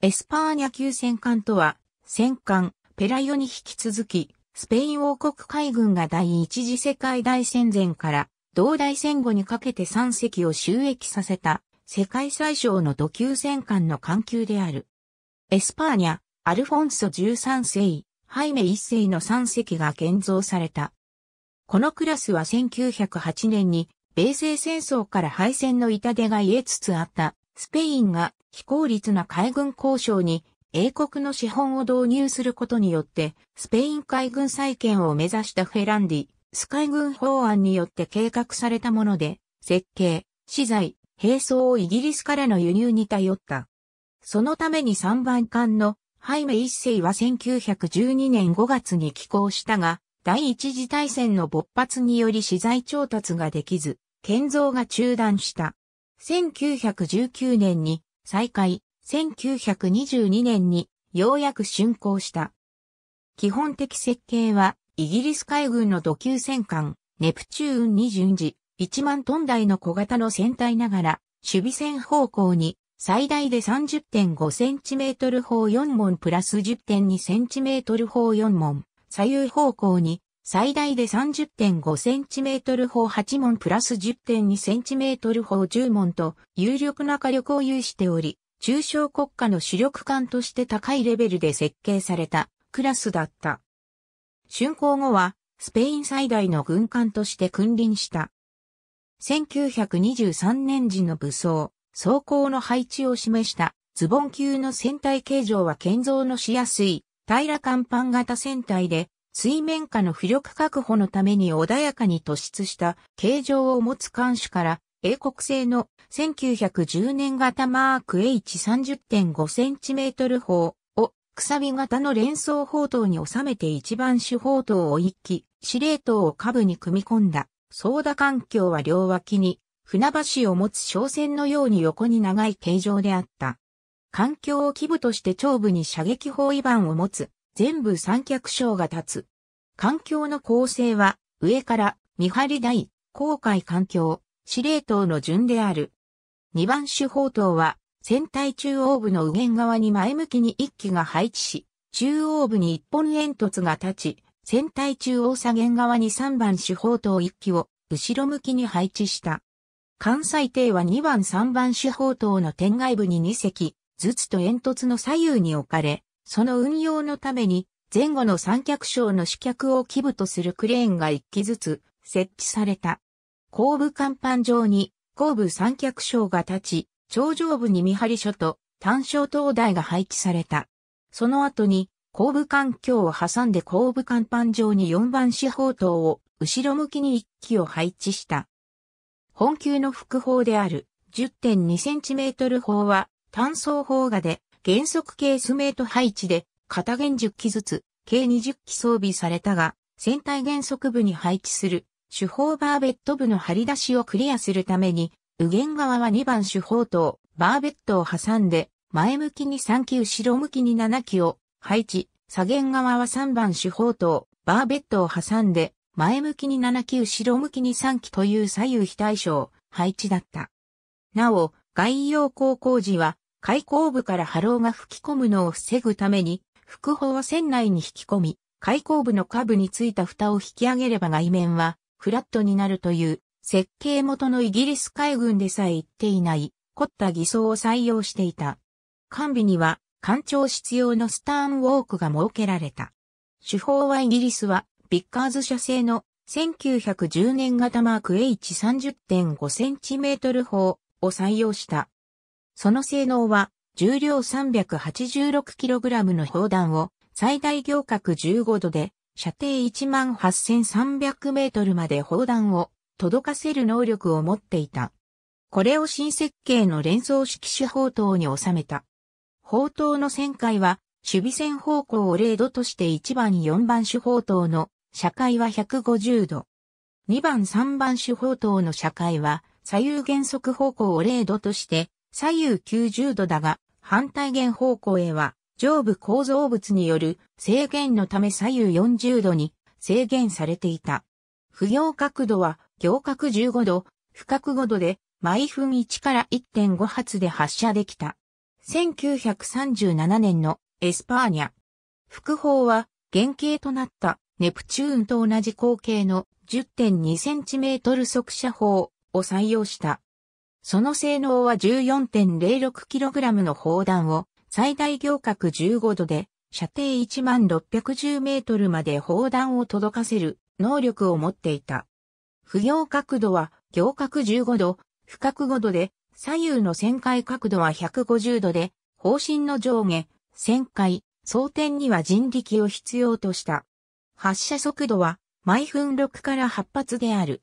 エスパーニャ級戦艦とは、戦艦、ペラーヨに引き続き、スペイン王国海軍が第一次世界大戦前から同大戦後にかけて3隻を就役させた世界最小の弩級戦艦の艦級である。エスパーニャ、アルフォンソ13世、ハイメ1世の3隻が建造された。このクラスは1908年に米西戦争から敗戦の痛手が癒えつつあったスペインが非効率な海軍工廠に英国の資本を導入することによってスペイン海軍再建を目指したフェランディ、スカイ軍法案によって計画されたもので、設計、資材、兵装をイギリスからの輸入に頼った。そのために3番艦のハイメ一世は1912年5月に寄港したが、第一次大戦の勃発により資材調達ができず、建造が中断した。1919年に再開、1922年にようやく竣工した。基本的設計はイギリス海軍の土級戦艦ネプチューンに順次1万トン台の小型の船体ながら守備船方向に最大で30.5センチメートル砲4門プラス10.2センチメートル砲4門、左右方向に最大で30.5センチメートル砲8門プラス10.2センチメートル砲10門と有力な火力を有しており、中小国家の主力艦として高いレベルで設計されたクラスだった。竣工後はスペイン最大の軍艦として君臨した。1923年時の武装、走行の配置を示したズボン級の船体形状は建造のしやすい平ら甲板型船体で水面下の浮力確保のために穏やかに突出した形状を持つ艦首から英国製の1910年型マーク H30.5 センチメートル砲をくさび型の連装砲塔に収めて一番主砲塔を一機、司令塔を下部に組み込んだ。ソーダ環境は両脇に船橋を持つ商船のように横に長い形状であった。環境を基部として頂部に射撃砲位板を持つ、全部三脚章が立つ。環境の構成は、上から見張り台、航海環境、司令塔の順である。二番手砲塔は、船体中央部の右舷側に前向きに一機が配置し、中央部に一本煙突が立ち、船体中央左舷側に三番手砲塔一機を後ろ向きに配置した。関西艇は2番3番主砲塔の天外部に2隻ずつと煙突の左右に置かれ、その運用のために前後の三脚章の主脚を基部とするクレーンが1機ずつ設置された。後部甲板上に後部三脚章が立ち、頂上部に見張り所と単焦灯台が配置された。その後に後部環境を挟んで後部甲板上に4番四砲塔を後ろ向きに1機を配置した。本級の副砲である 10.2cm 砲は単装砲画で原則ケースメート配置で片弦10機ずつ計20機装備されたが船体原則部に配置する主砲バーベット部の張り出しをクリアするために右舷側は2番主砲とバーベットを挟んで前向きに3機後ろ向きに7機を配置、左舷側は3番主砲とバーベットを挟んで前向きに7機後ろ向きに3機という左右非対称配置だった。なお、外洋航行時は開口部から波浪が吹き込むのを防ぐために、副砲は船内に引き込み、開口部の下部についた蓋を引き上げれば外面はフラットになるという設計元のイギリス海軍でさえ言っていない凝った偽装を採用していた。完備には艦長必要のスターンウォークが設けられた。手法はイギリスはビッカーズ社製の1910年型マーク H30.5cm 砲を採用した。その性能は重量 386kg の砲弾を最大行角15度で射程18,300メートルまで砲弾を届かせる能力を持っていた。これを新設計の連装式手砲塔に収めた。砲塔の旋回は守備線方向を0度として1番4番手砲塔の車界は150度。2番3番手法塔の車界は左右原則方向を0度として左右90度だが反対弦方向へは上部構造物による制限のため左右40度に制限されていた。俯仰角度は仰角15度、俯角5度で毎分1から1.5発で発射できた。1937年のエスパーニャ。副砲は原型となったネプチューンと同じ口径の 10.2cm 速射砲を採用した。その性能は 14.06kg の砲弾を最大仰角15度で射程1万610メートルまで砲弾を届かせる能力を持っていた。不行角度は行角15度、不角5度で、左右の旋回角度は150度で、方針の上下、旋回、装填には人力を必要とした。発射速度は毎分6から8発である。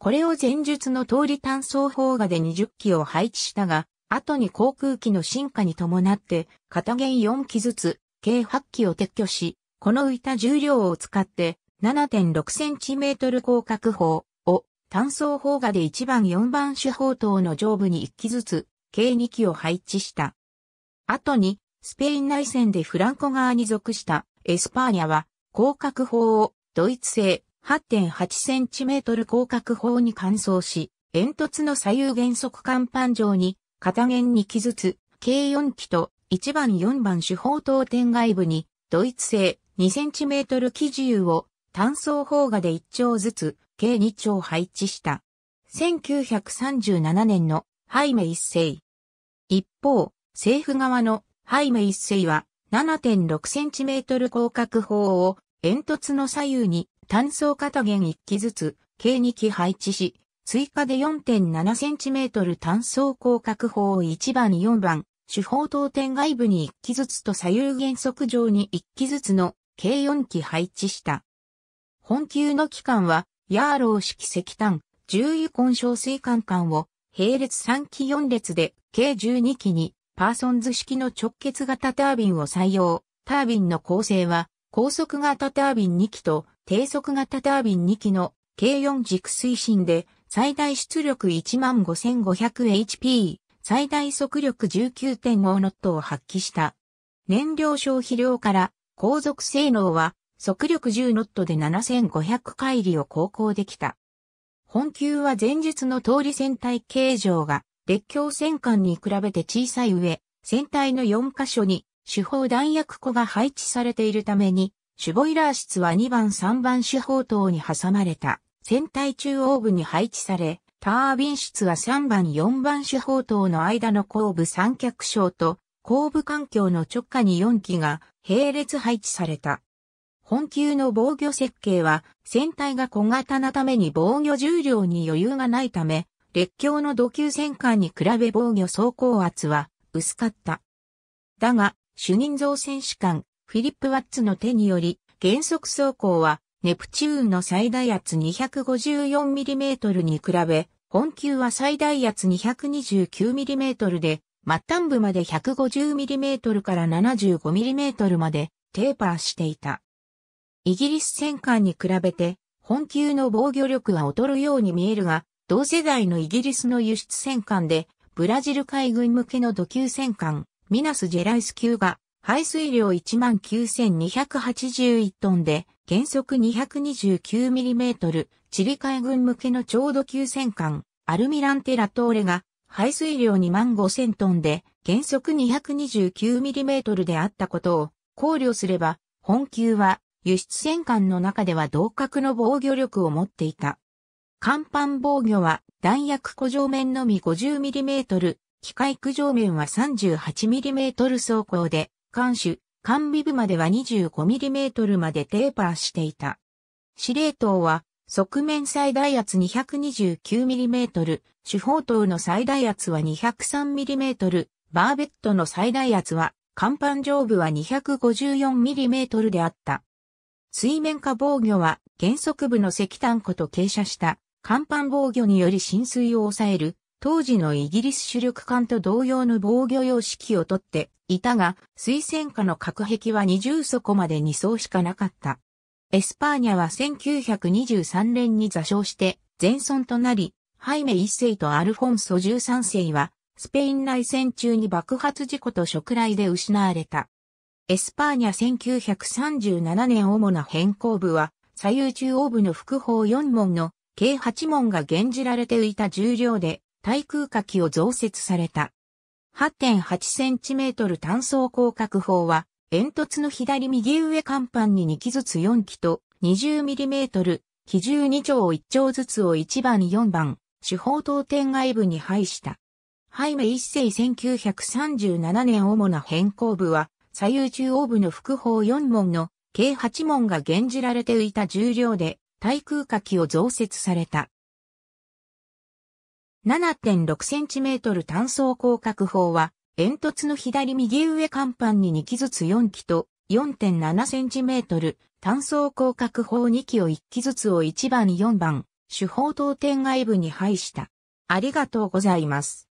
これを前述の通り単装砲画で20機を配置したが、後に航空機の進化に伴って、片弦4機ずつ、計8機を撤去し、この浮いた重量を使って、7.6センチメートル広角砲を単装砲画で1番4番手砲塔の上部に1機ずつ、計2機を配置した。後に、スペイン内戦でフランコ側に属したエスパーニャは、高角砲をドイツ製8.8センチメートル高角砲に換装し、煙突の左右舷側甲板上に片舷2機ずつ、計4機と1番4番主砲塔天蓋部にドイツ製2センチメートル機銃を単装砲架で1丁ずつ計2丁配置した。1937年のハイメ一世。一方、政府側のハイメ一世は7.6センチメートル広角砲を煙突の左右に単装片弦1機ずつ計2機配置し、追加で4.7センチメートル単装広角砲を1番4番、主砲塔天外部に1機ずつと左右原則上に1機ずつの計4機配置した。本級の機関は、ヤーロー式石炭、重油根小水管管を並列3機4列で計12機にパーソンズ式の直結型タービンを採用。タービンの構成は高速型タービン2機と低速型タービン2機の計4軸推進で最大出力 15,500HP、最大速力19.5ノットを発揮した。燃料消費量から航続性能は速力10ノットで7500回里を航行できた。本級は前述の通り船体形状が列強戦艦に比べて小さい上、船体の4箇所に主砲弾薬庫が配置されているために、主ボイラー室は2番3番主砲塔に挟まれた。船体中央部に配置され、タービン室は3番4番主砲塔の間の後部三脚床と後部環境の直下に4機が並列配置された。本級の防御設計は船体が小型なために防御重量に余裕がないため、列強の土級戦艦に比べ防御走行圧は薄かった。だが、主任造船士官、フィリップ・ワッツの手により、原則走行は、ネプチューンの最大圧 254mm に比べ、本級は最大圧 229mm で、末端部まで 150mm から 75mm までテーパーしていた。イギリス戦艦に比べて、本級の防御力は劣るように見えるが、同世代のイギリスの輸出戦艦で、ブラジル海軍向けの土級戦艦、ミナス・ジェライス級が、排水量19,281トンで、原則 229mm、チリ海軍向けの超土級戦艦、アルミランテ・ラトーレが、排水量25,000トンで、原則 229mm であったことを考慮すれば、本級は輸出戦艦の中では同格の防御力を持っていた。甲板防御は弾薬古上面のみ 50mm、機械駆上面は 38mm 走行で、艦首、艦尾部までは 25mm までテーパーしていた。司令塔は側面最大圧 229mm、主砲塔の最大圧は 203mm、バーベットの最大圧は甲板上部は 254mm であった。水面下防御は舷側部の石炭庫と傾斜した甲板防御により浸水を抑える、当時のイギリス主力艦と同様の防御様式をとっていたが、水線下の隔壁は二重底まで2層しかなかった。エスパーニャは1923年に座礁して全損となり、ハイメ1世とアルフォンソ13世は、スペイン内戦中に爆発事故と触雷で失われた。エスパーニャ1937年主な変更部は、左右中央部の副砲4門の計8門が減じられて浮いた重量で対空火器を増設された。8.8cm 単装高角砲は、煙突の左右上甲板に2機ずつ4機と 20mm、機銃2丁1丁ずつを1番4番、主砲塔天蓋部に配した。ハイメ一世1937年主な変更部は、左右中央部の副砲4門の計8門が減じられて浮いた重量で対空火器を増設された。7.6cm 単装広角砲は、煙突の左右上甲板に2機ずつ4機と 4.7cm 単装広角砲2機を1機ずつを1番4番、主砲等点外部に配した。ありがとうございます。